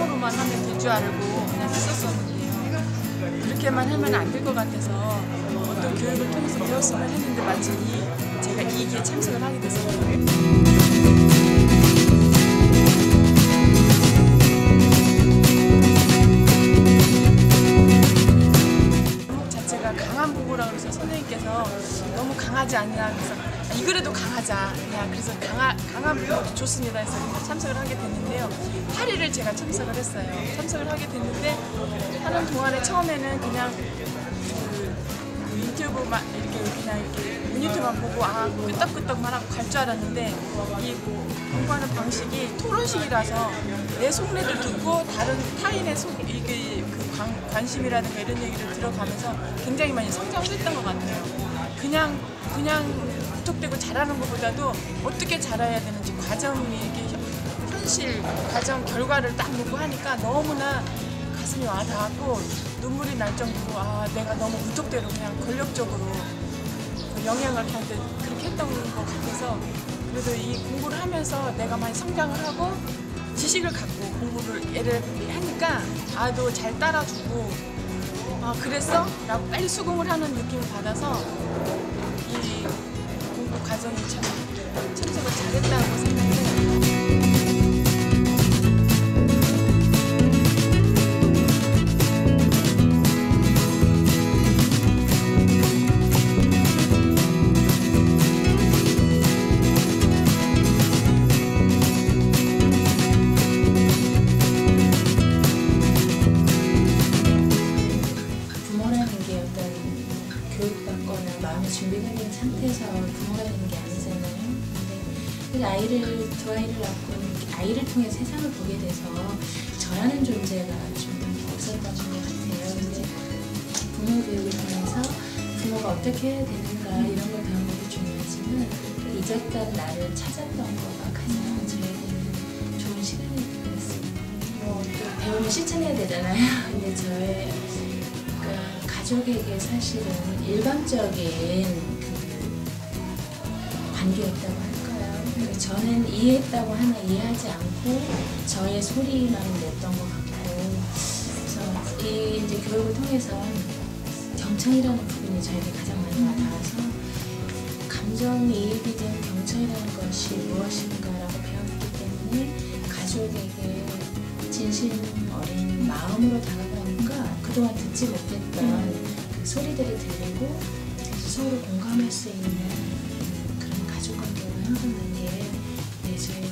정도만 하면 될 줄 알고 그냥 했었었는데요. 그렇게만 하면 안 될 것 같아서 어떤 교육을 통해서 배웠으면 했는데 마침 이 제가 이 기에 참석을 하게. 제목 자체가 강한 부부라고 해서 선생님께서 너무 강하지 않냐 그래서 아, 이 글에도 강하자. 그냥 그래서 강하, 강한 부부도 좋습니다. 해서 참석을 하게 됐는데요. 8일을 제가 참석을 했어요. 참석을 하게 됐는데 하는 동안에 처음에는 그냥 그, 그 유튜브만 이렇게 그냥 이렇게 모니터만 보고 아 끄떡끄떡만 하고 갈 줄 알았는데 이 공부하는 방식이 토론식이라서 내 속내도 듣고 다른 타인의 속 이게 그 관, 관심이라든가 이런 얘기를 들어가면서 굉장히 많이 성장을 했던 것 같아요. 그냥 그냥 무턱대고 잘하는 것보다도 어떻게 잘해야 되는지 과정이 이렇게 현- 현실 과정 결과를 딱 놓고 하니까 너무나 가슴이 와닿았고 눈물이 날 정도로 아 내가 너무 무턱대로 그냥 권력적으로 그 영향을 걔한테 그렇게 했던 것 같아서 그래도 이 공부를 하면서 내가 많이 성장을 하고 지식을 갖고 공부를 얘를 하니까 아도 잘 따라주고 아 그랬어? 라고 빨리 수긍을 하는 느낌을 받아서 이 공부 과정이 참 참석을 잘했다고 교육받거나 마음의 준비가 된 상태에서 부모가 되는 게 아니잖아요. 근데 그 아이를 두 아이를 낳고 아이를 통해 세상을 보게 돼서 저라는 존재가 좀 없었던 것 같아요. 근데 부모 교육을 통해서 부모가 어떻게 해야 되는가 이런 걸 배우는 것도 중요하지만 그 잊었던 나를 찾았던 거가 가장 저에게는 좋은 시간이 되었습니다. 뭐 또 배우면 실천해야 되잖아요. 가족에게 사실은 일방적인 그 관계였다고 할까요? 그러니까 저는 이해했다고 하나 이해하지 않고 저의 소리만 냈던 것 같고 그래서 이 이제 교육을 통해서 경청이라는 부분이 저에게 가장 많이 와닿아서 감정이입이 된 경청이라는 것이 무엇인가라고 배웠기 때문에 가족에게 진심 어린 마음으로 다가가니까 그동안 듣지 못했던 그 소리들이 들리고 서로 공감할 수 있는 그런 가족 관계를 형성하는 게내 저에